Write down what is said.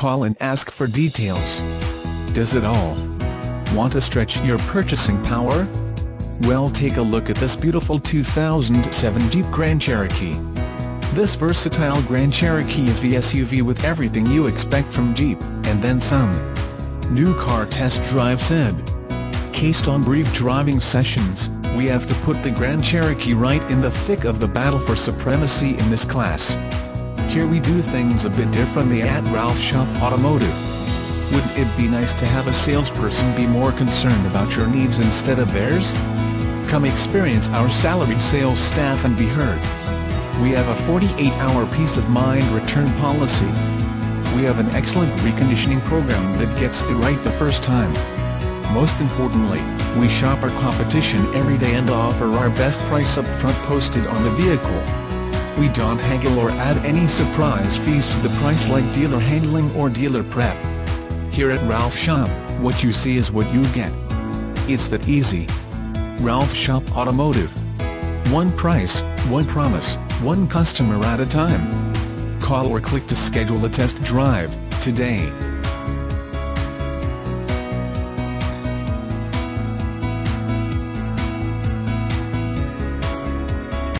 Call and ask for details. Does it all? Want to stretch your purchasing power? Well take a look at this beautiful 2007 Jeep Grand Cherokee. This versatile Grand Cherokee is the SUV with everything you expect from Jeep, and then some. New car test drive said. Cased on brief driving sessions, we have to put the Grand Cherokee right in the thick of the battle for supremacy in this class. Here we do things a bit differently at Ralph Schomp Automotive. Wouldn't it be nice to have a salesperson be more concerned about your needs instead of theirs? Come experience our salaried sales staff and be heard. We have a 48-hour peace of mind return policy. We have an excellent reconditioning program that gets it right the first time. Most importantly, we shop our competition every day and offer our best price up front posted on the vehicle. We don't haggle or add any surprise fees to the price like dealer handling or dealer prep. Here at Ralph Schomp, what you see is what you get. It's that easy. Ralph Schomp Automotive. One price, one promise, one customer at a time. Call or click to schedule a test drive, today.